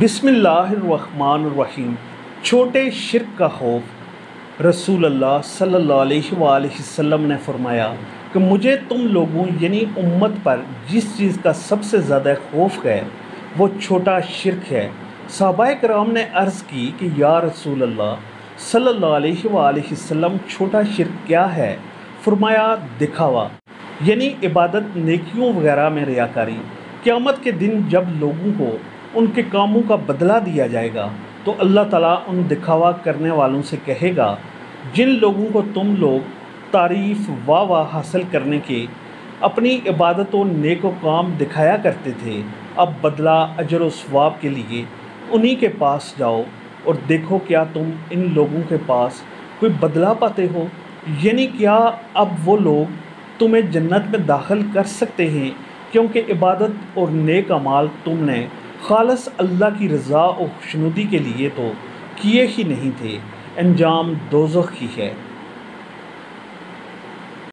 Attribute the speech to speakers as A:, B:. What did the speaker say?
A: بسم اللہ الرحمن الرحیم۔ چھوٹے شرک کا خوف۔ رسول اللہ صلی اللہ علیہ وآلہ وسلم نے فرمایا کہ مجھے تم لوگوں یعنی امت پر جس چیز کا سب سے زیادہ خوف ہے، وہ چھوٹا شرک ہے۔ صحابہ کرام نے عرض کی کہ یا رسول اللہ صلی اللہ علیہ وآلہ وسلم، چھوٹا شرک کیا ہے؟ فرمایا، دکھاوا۔ یعنی عبادت نیکیوں وغیرہ میں ریاکاری قیامت کے دن جب لوگوں کو ان کے کاموں کا بدلہ دیا جائے گا تو اللہ تعالیٰ ان دکھاوا کرنے والوں سے کہے گا، جن لوگوں کو تم لوگ تعریف واہ واہ حاصل کرنے کے اپنی عبادت و نیک و کام دکھایا کرتے تھے، اب بدلہ اجر و ثواب کے لیے انہی کے پاس جاؤ اور دیکھو کیا تم ان لوگوں کے پاس کوئی بدلہ پاتے ہو۔ یعنی کیا اب وہ لوگ تمہیں جنت میں داخل کر سکتے ہیں کیونکہ عبادت اور نیک امال تم نے خالص اللہ کی رضا و خوشنودی کے لیے تو کیے ہی نہیں تھے، انجام دوزخ ہی ہے۔